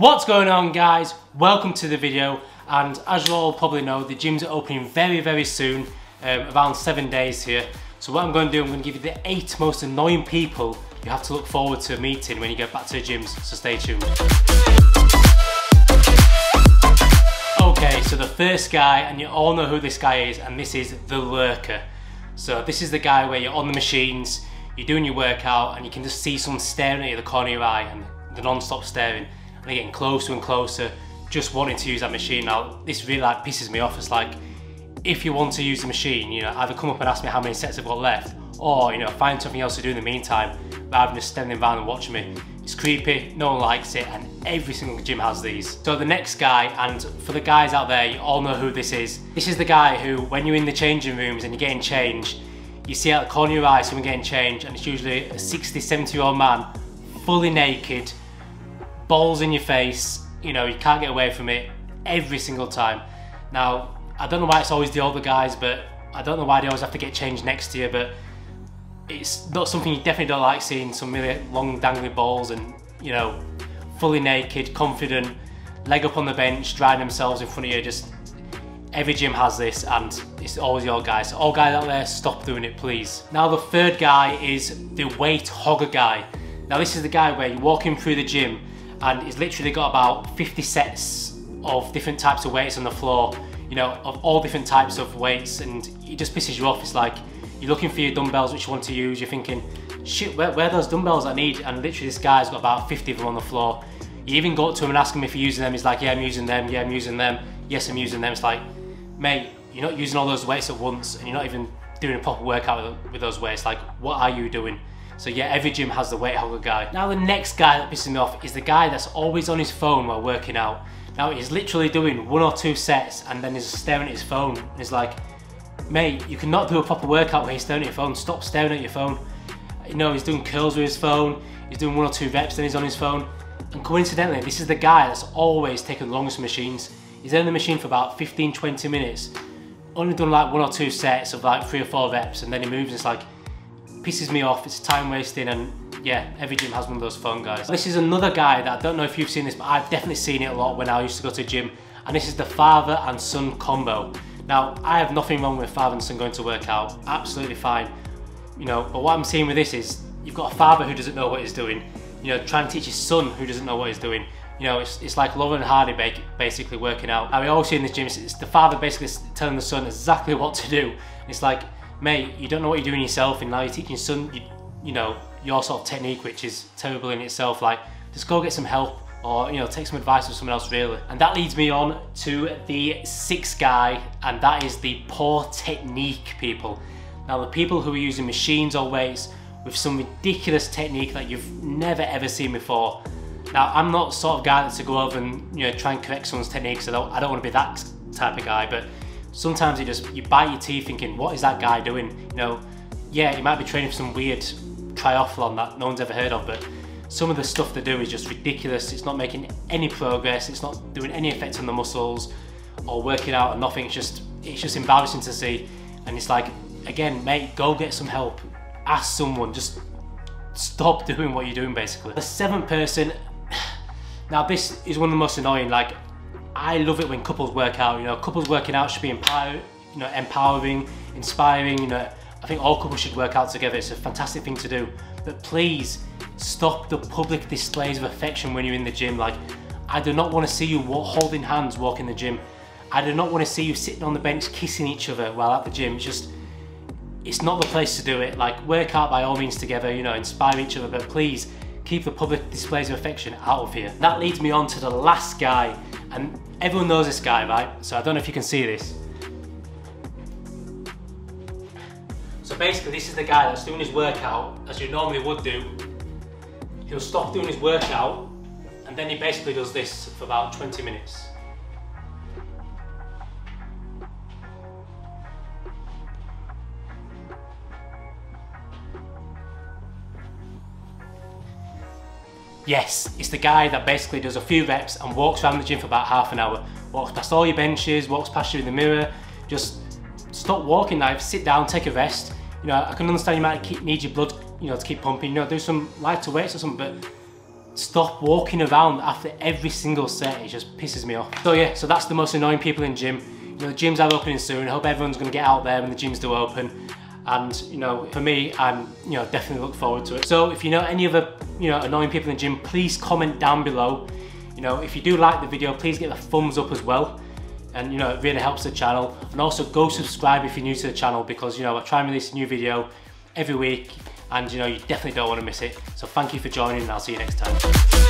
What's going on guys? Welcome to the video and as you all probably know the gyms are opening very very soon, um, around 7 days here. So what I'm going to do, I'm going to give you the 8 most annoying people you have to look forward to meeting when you get back to the gyms, so stay tuned. Okay, so the first guy, and you all know who this guy is, and this is the lurker. So this is the guy where you're on the machines, you're doing your workout, and you can just see someone staring at you the corner of your eye, and the non-stop staring and they're getting closer and closer, just wanting to use that machine. Now, this really like pisses me off. It's like, if you want to use the machine, you know, either come up and ask me how many sets I've got left, or you know, find something else to do in the meantime, rather than just standing around and watching me. It's creepy, no one likes it, and every single gym has these. So the next guy, and for the guys out there, you all know who this is. This is the guy who, when you're in the changing rooms and you're getting changed, you see out the corner of your eye someone getting changed, and it's usually a 60, 70 year old man, fully naked, balls in your face, you know, you can't get away from it every single time. Now, I don't know why it's always the older guys, but I don't know why they always have to get changed next to you, but it's not something you definitely don't like seeing some really long dangling balls and, you know, fully naked, confident, leg up on the bench, drying themselves in front of you, just every gym has this and it's always your guys. So all guys out there, stop doing it please. Now the third guy is the weight hogger guy. Now this is the guy where you're walking through the gym and he's literally got about 50 sets of different types of weights on the floor, you know, of all different types of weights, and it just pisses you off. It's like you're looking for your dumbbells which you want to use, you're thinking, shit, where, where are those dumbbells I need? And literally, this guy's got about 50 of them on the floor. You even go up to him and ask him if you're using them. He's like, yeah, I'm using them. Yeah, I'm using them. Yes, I'm using them. It's like, mate, you're not using all those weights at once, and you're not even doing a proper workout with, with those weights. Like, what are you doing? So yeah, every gym has the weight hogger guy. Now the next guy that pisses me off is the guy that's always on his phone while working out. Now he's literally doing one or two sets and then he's staring at his phone. And He's like, mate, you cannot do a proper workout when you're staring at your phone. Stop staring at your phone. You know, he's doing curls with his phone. He's doing one or two reps, then he's on his phone. And coincidentally, this is the guy that's always taken the longest machines. He's in the machine for about 15, 20 minutes. Only done like one or two sets of like three or four reps and then he moves it's like, pisses me off, it's time wasting and yeah, every gym has one of those phone guys. This is another guy that I don't know if you've seen this, but I've definitely seen it a lot when I used to go to gym, and this is the father and son combo. Now, I have nothing wrong with father and son going to work out, absolutely fine. You know, but what I'm seeing with this is, you've got a father who doesn't know what he's doing, you know, trying to teach his son who doesn't know what he's doing. You know, it's, it's like Laurel and Hardy basically working out. I we always see in this gym, it's the father basically telling the son exactly what to do. It's like, mate, you don't know what you're doing yourself, and now you're teaching your son, you, you know, your sort of technique, which is terrible in itself. Like, just go get some help, or you know, take some advice from someone else, really. And that leads me on to the sixth guy, and that is the poor technique people. Now, the people who are using machines or weights with some ridiculous technique that you've never ever seen before. Now, I'm not sort of guy to go over and you know try and correct someone's techniques. I don't, I don't want to be that type of guy, but sometimes you just you bite your teeth thinking, what is that guy doing? You know, yeah, he might be training for some weird triathlon that no one's ever heard of, but some of the stuff they do is just ridiculous. It's not making any progress. It's not doing any effect on the muscles or working out or nothing. It's just it's just embarrassing to see. And it's like, again, mate, go get some help. Ask someone. Just stop doing what you're doing, basically. The seventh person. Now this is one of the most annoying. Like I love it when couples work out. You know, couples working out should be empower, you know, empowering, inspiring. You know, I think all couples should work out together. It's a fantastic thing to do. But please stop the public displays of affection when you're in the gym. Like, I do not want to see you holding hands walking the gym. I do not want to see you sitting on the bench kissing each other while at the gym. It's just, it's not the place to do it. Like, work out by all means together. You know, inspire each other. But please keep the public displays of affection out of here. That leads me on to the last guy and everyone knows this guy, right? So I don't know if you can see this. So basically this is the guy that's doing his workout as you normally would do. He'll stop doing his workout and then he basically does this for about 20 minutes. Yes, it's the guy that basically does a few reps and walks around the gym for about half an hour. Walks past all your benches, walks past you in the mirror, just stop walking now, sit down, take a rest. You know, I can understand you might keep, need your blood, you know, to keep pumping, you know, do some lighter weights or something, but stop walking around after every single set. It just pisses me off. So yeah, so that's the most annoying people in gym. You know, the gyms are opening soon. I hope everyone's gonna get out there when the gyms do open. And you know, for me, I'm you know definitely look forward to it. So if you know any other you know annoying people in the gym, please comment down below. You know, if you do like the video, please get a thumbs up as well. And you know, it really helps the channel. And also go subscribe if you're new to the channel because you know, I try and release a new video every week and you know, you definitely don't want to miss it. So thank you for joining and I'll see you next time.